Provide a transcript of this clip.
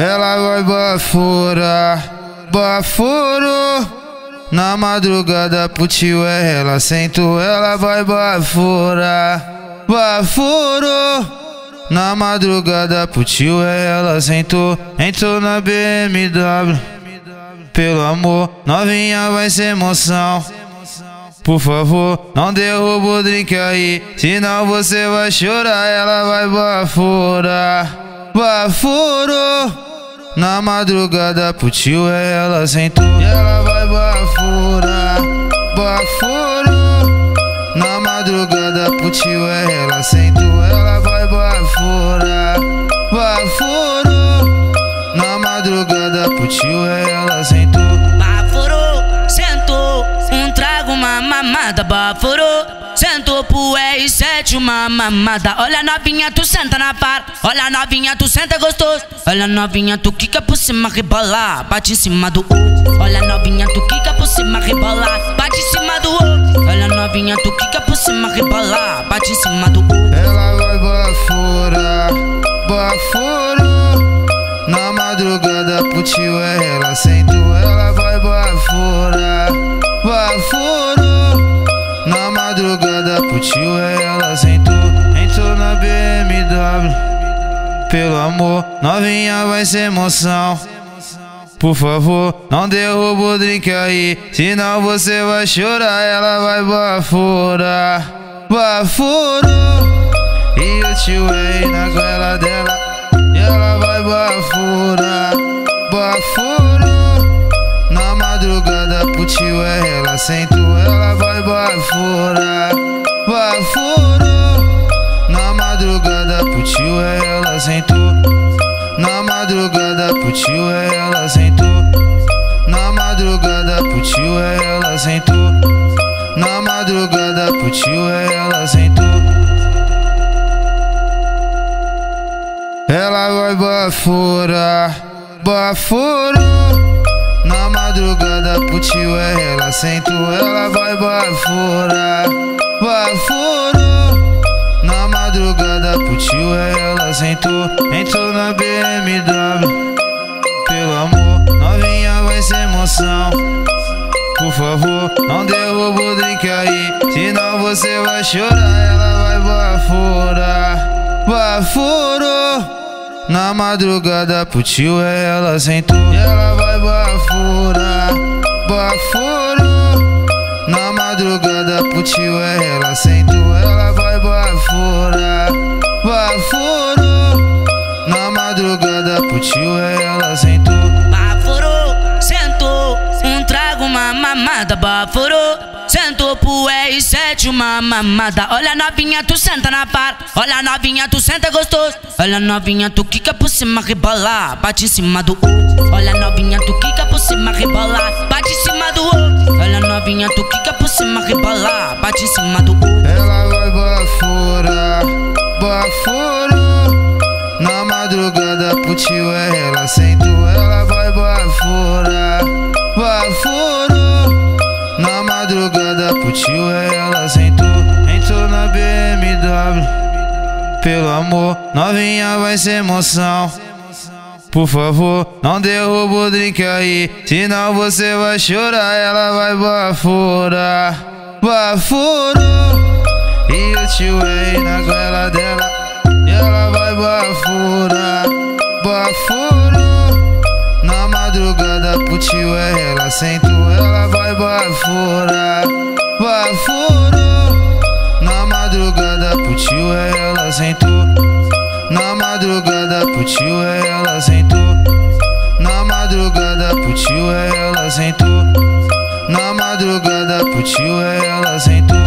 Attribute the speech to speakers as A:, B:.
A: Ela vai bafurar, bafuro. Na madrugada pro tio é ela sentou, ela vai bafurar, bafuro. Na madrugada pro tio é ela sentou, entrou na BMW. Pelo amor, novinha vai ser emoção. Por favor, não derruba o drink aí, senão você vai chorar, ela vai bafurar, bafuro. Na madrugada pro tio ela sentou. E ela vai bafurar, bafuro. Na madrugada pro tio ela sentou. Ela vai bafurar, bafuro. Na madrugada pro tio ela
B: mamada Bafuro Sentou pro R7 uma mamada. Olha novinha, tu senta na par. Olha novinha, tu senta gostoso. Olha novinha, tu quica por cima, rebola. Bate em cima do outro. Olha novinha, tu quica por cima, rebola. Bate em cima do outro. Olha novinha, tu quica por cima, rebola. Bate em cima do outro.
A: Ela vai bafurar, bafuro Na madrugada pro tio é ela. Sentou Ela vai bafurar, bafuro na é ela sentou Entrou na BMW Pelo amor, novinha vai ser emoção. Por favor, não derruba o drink aí Senão você vai chorar, ela vai bafurar Bafuro. E o tio é na goela dela E ela vai bafurar Bafuro. Na madrugada pro tio é ela sentou Ela vai bafurar Bafuro Na madrugada pro tio é ela sentou. Na madrugada pro tio é ela sentou. Na madrugada pro tio é ela sentou. Na madrugada pro tio ela sentou. Ela vai bafurar Bafuro na madrugada pro tio é ela sentou, ela vai bafurar, bafuro. Na madrugada pro tio é ela sentou, entrou na BMW. Pelo amor, novinha vai ser emoção. Por favor, não derruba o drink aí, senão você vai chorar, ela vai bafurar, bafuro. Na madrugada pro tio é ela sentou ela vai bafurar, bafuro Na madrugada pro tio é ela sentou Ela vai bafurar, bafuro Na madrugada pro tio é ela sentou
B: mamada Bafuro Sentou pro R7 uma mamada. Olha novinha, tu senta na par. Olha novinha, tu senta gostoso. Olha novinha, tu quica por cima, rebola. Bate em cima do outro. Olha novinha, tu quica por cima, rebola. Bate em cima do outro. Olha novinha, tu quica por cima, rebola. Bate em cima do outro.
A: Ela vai bafurar, bafuro Na madrugada pro tio é ela sentou Ela vai bafurar, bafuro na tio é ela sentou Entrou na BMW Pelo amor, novinha vai ser emoção. Por favor, não derruba o drink aí Senão você vai chorar, ela vai bafurar Bafuro E o tio é na goela dela E ela vai bafurar Bafuro Na madrugada pro tio é ela sentou Ela vai bafurar Na madrugada pro tio é ela sentou. Na madrugada pro tio é ela sentou. Na madrugada pro tio é ela sentou. Na madrugada pro tio ela sentou